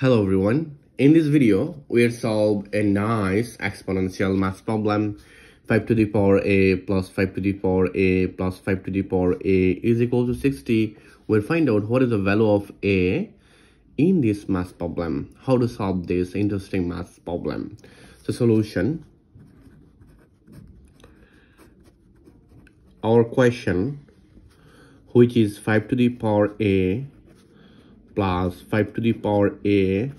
Hello everyone. In this video, we'll solve a nice exponential math problem 5 to the power a plus 5 to the power a plus 5 to the power a is equal to 60. We'll find out what is the value of a in this math problem. How to solve this interesting math problem. So solution. Our question which is 5 to the power a plus 5 to the power a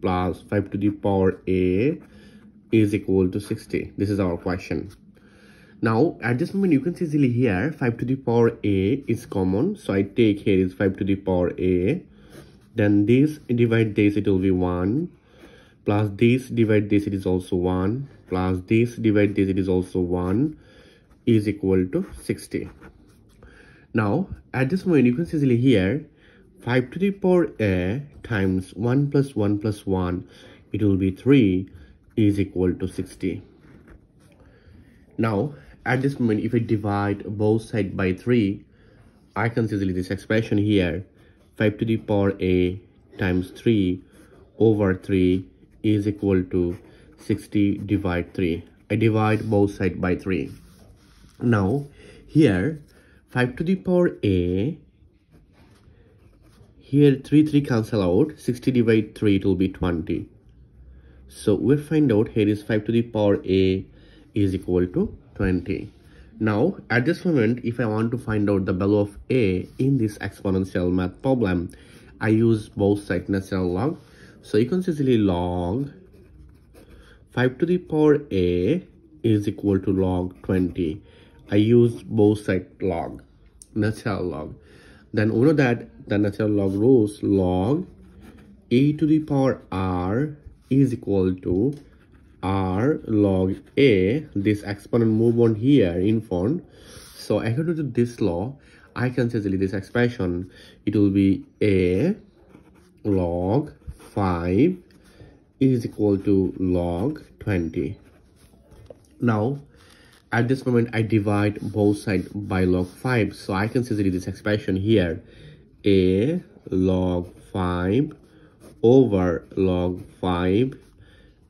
plus 5 to the power a is equal to 60 this is our question. Now at this moment you can see easily here 5 to the power a is common. So i take here is 5 to the power a. Then this divide this it will be 1 plus this divide this it is also 1 plus this divide this it is also 1 is equal to 60 now at this moment you can see easily here 5 to the power a times 1 plus 1 plus 1 it will be 3 is equal to 60 now at this moment if I divide both sides by 3 I can easily this expression here 5 to the power a times 3 over 3 is equal to 60 divide 3 I divide both sides by 3 now here 5 to the power a here 3 3 cancel out. 60 divide 3 it will be 20 so we'll find out here is 5 to the power a is equal to 20 now at this moment if i want to find out the value of a in this exponential math problem i use both side natural log. So you can easily log 5 to the power a is equal to log 20 i use both side log natural log then we know that the natural log rules log a to the power r is equal to r log a. This exponent move on here in front. So according to this law i can say this expression it will be a log 5 is equal to log 20 now at this moment I divide both sides by log 5 so I can see this expression here a log 5 over log 5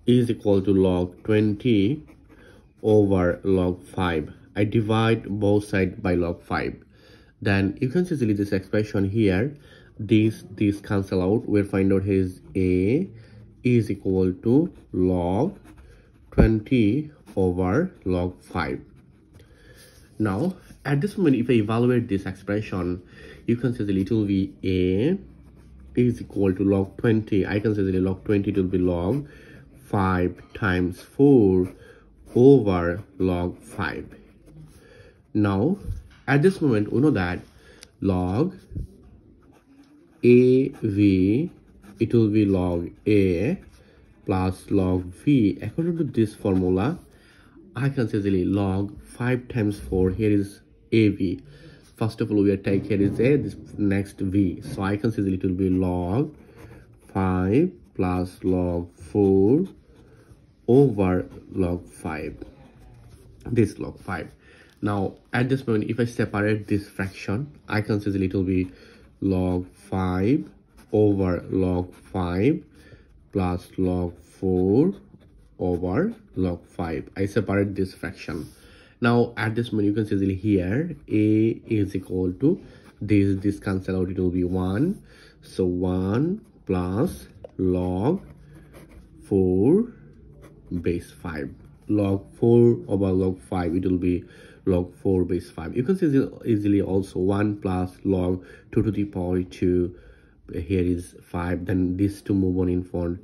is equal to log 20 over log 5 I divide both sides by log 5 then you can see this expression here these these cancel out we'll find out is a is equal to log 20 over log 5 now at this moment if i evaluate this expression you can say the little v a is equal to log 20 i can say the log 20 will be log 5 times 4 over log 5 now at this moment we know that log a v it will be log a plus log v. According to this formula I can easily log 5 times 4 here is AV first of all we are take here is A this next V. So I can easily it will be log 5 plus log 4 over log 5 this log 5 now at this point if I separate this fraction I can easily it will be log 5 over log 5 plus log 4 over log 5 i separate this fraction. Now at this moment you can see here a is equal to this this cancel out it will be 1 so 1 plus log 4 base 5 log 4 over log 5 it will be log 4 base 5 you can see easily also 1 plus log 2 to the power 2 here is 5 then this to move on in front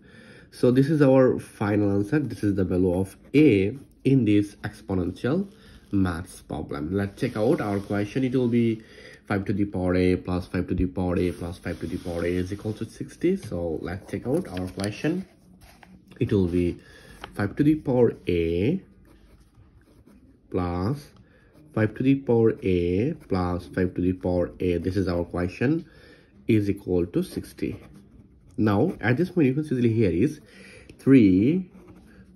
so this is our final answer. This is the value of a in this exponential maths problem. Let's check out our question. It will be 5 to the power a plus 5 to the power a plus 5 to the power a is equal to 60 so let's check out our question. It will be 5 to the power a plus 5 to the power a plus 5 to the power a. This is our question. Is equal to 60 now at this point you can see here is 3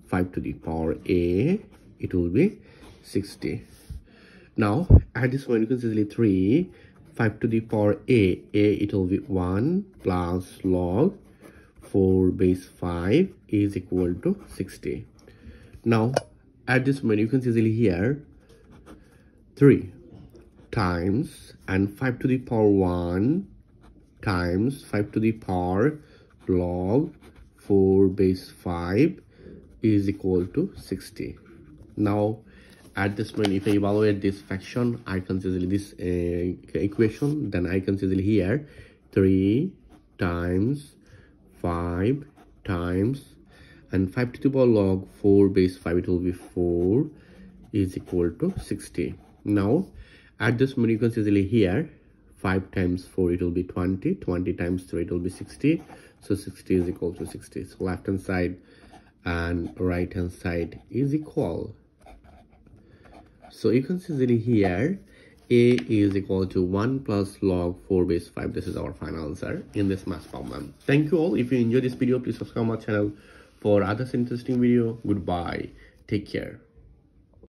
5 to the power a it will be 60 now at this point you can see 3 5 to the power a a it will be 1 plus log 4 base 5 is equal to 60 now at this moment you can easily here 3 times and 5 to the power 1 times 5 to the power log 4 base 5 is equal to 60 now at this point if i evaluate this fraction i can easily this uh, equation then i can easily here 3 times 5 times and 5 to the power log 4 base 5 it will be 4 is equal to 60 now at this moment you can see here 5 times 4 it will be 20 20 times 3 it will be 60 so 60 is equal to 60 so left hand side and right hand side is equal. So you can see easily here a is equal to 1 plus log 4 base 5 this is our final answer in this math problem. Thank you all. If you enjoyed this video please subscribe my channel for others interesting video. Goodbye. Take care